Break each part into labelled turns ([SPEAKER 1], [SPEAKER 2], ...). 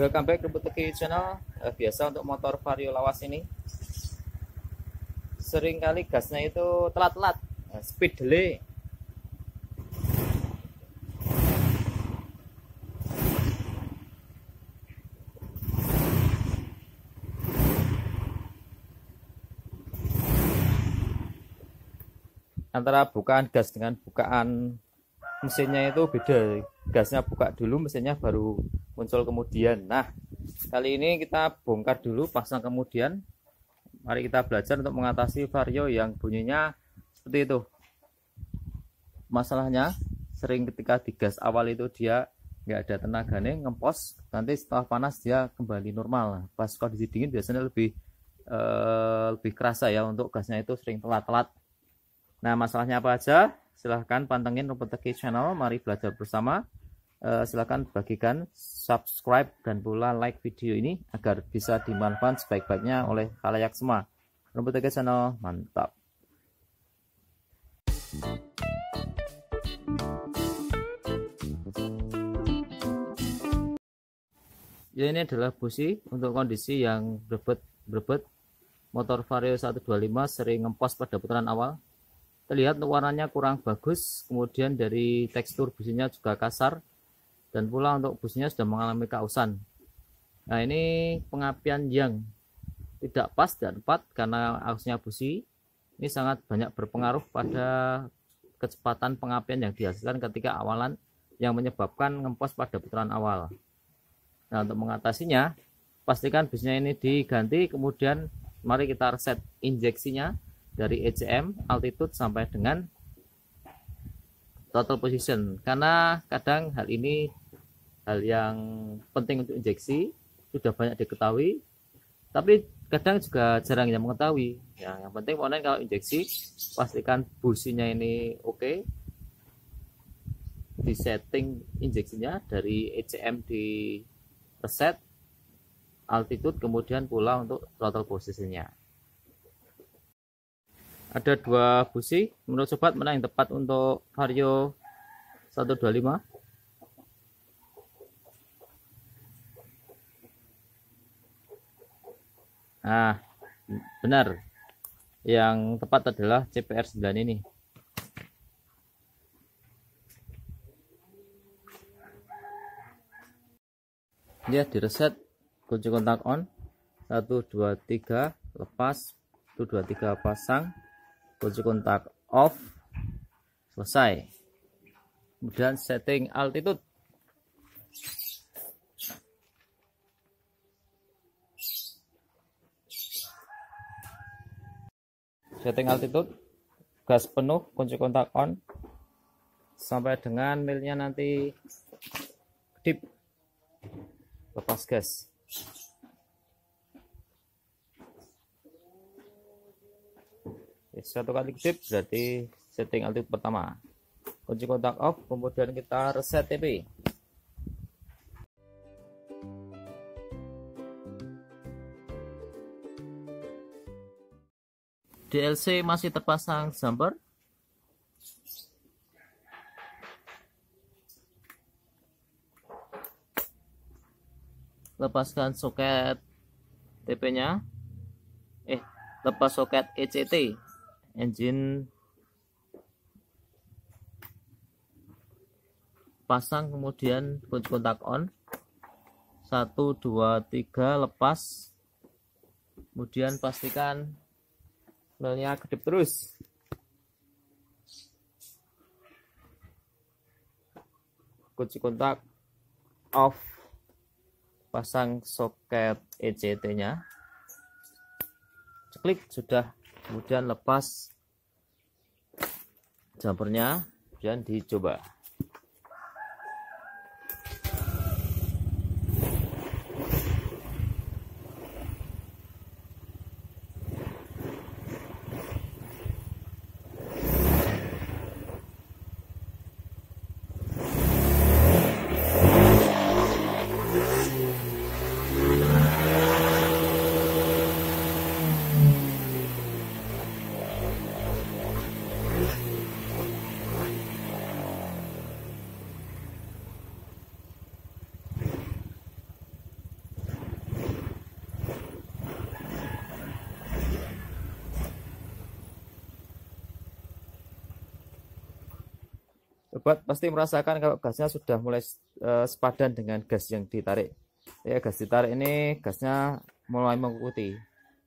[SPEAKER 1] welcome back to Teki channel. Eh, biasa untuk motor vario lawas ini. Sering kali gasnya itu telat-telat. Eh, speed delay. Antara bukaan gas dengan bukaan mesinnya itu beda gasnya buka dulu mesinnya baru muncul kemudian nah kali ini kita bongkar dulu pasang kemudian mari kita belajar untuk mengatasi vario yang bunyinya seperti itu masalahnya sering ketika digas awal itu dia nggak ada tenaga nih ngempos nanti setelah panas dia kembali normal pas kondisi dingin biasanya lebih eh, lebih kerasa ya untuk gasnya itu sering telat-telat Nah, masalahnya apa aja? Silahkan pantengin Rumput Channel. Mari belajar bersama. Uh, silahkan bagikan subscribe dan pula like video ini agar bisa dimanfaatkan sebaik-baiknya oleh halayak semua. Rumput Channel, mantap. Ya ini adalah busi untuk kondisi yang berbet-berbet motor Vario 125 sering ngempos pada putaran awal terlihat warnanya kurang bagus kemudian dari tekstur businya juga kasar dan pula untuk businya sudah mengalami kausan nah ini pengapian yang tidak pas dan tepat karena ausnya busi. Ini sangat banyak berpengaruh pada kecepatan pengapian yang dihasilkan ketika awalan yang menyebabkan ngempos pada putaran awal. Nah untuk mengatasinya pastikan busnya ini diganti kemudian mari kita reset injeksinya dari ECM altitude sampai dengan total position. Karena kadang hal ini hal yang penting untuk injeksi sudah banyak diketahui. Tapi kadang juga jarang yang mengetahui. Ya yang penting pokoknya kalau injeksi pastikan businya ini oke. Okay. di setting injeksinya dari ECM di reset altitude kemudian pula untuk throttle posisinya. Ada dua busi. Menurut sobat mana yang tepat untuk vario 125 nah benar. Yang tepat adalah CPR 9 ini. Dia direset kunci kontak on. 1 2 3 lepas. 1 2 3 pasang. Kunci kontak off. Selesai. Kemudian setting altitude setting altitude gas penuh kunci kontak on. Sampai dengan milnya nanti kedip lepas gas. Satu kali kedip berarti setting altitude pertama. Kunci kontak off kemudian kita reset TP DLC masih terpasang jumper lepaskan soket TP nya eh lepas soket ECT engine. Pasang kemudian kunci kontak on. 1 2 3 lepas. Kemudian pastikan belnya kedip terus. Kunci kontak off. Pasang soket ECT nya klik sudah. Kemudian lepas jumpernya dan dicoba bebat pasti merasakan kalau gasnya sudah mulai uh, sepadan dengan gas yang ditarik. Ya gas ditarik ini gasnya mulai mengikuti.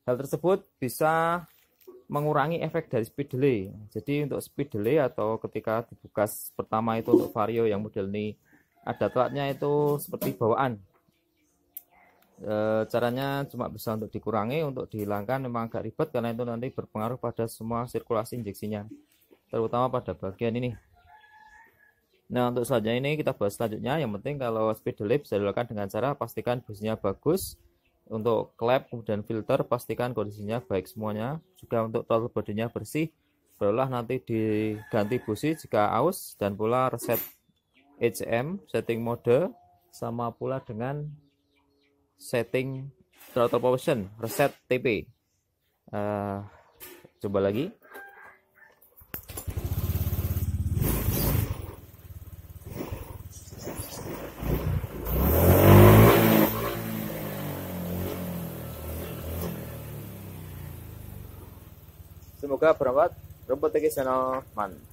[SPEAKER 1] Hal tersebut bisa mengurangi efek dari speed delay. Jadi untuk speed delay atau ketika dibuka pertama itu untuk vario yang model ini ada telatnya itu seperti bawaan. E, caranya cuma bisa untuk dikurangi untuk dihilangkan memang agak ribet karena itu nanti berpengaruh pada semua sirkulasi injeksinya terutama pada bagian ini nah untuk selanjutnya ini kita bahas selanjutnya. Yang penting kalau speed delay bisa dilakukan dengan cara pastikan busnya bagus. Untuk klep kemudian filter pastikan kondisinya baik semuanya. Juga untuk throttle bodinya bersih barulah nanti diganti busi jika aus. Dan pula reset HM setting mode sama pula dengan setting throttle position reset TP uh, eh, coba lagi Semoga bermanfaat. Rumput Channel mantap.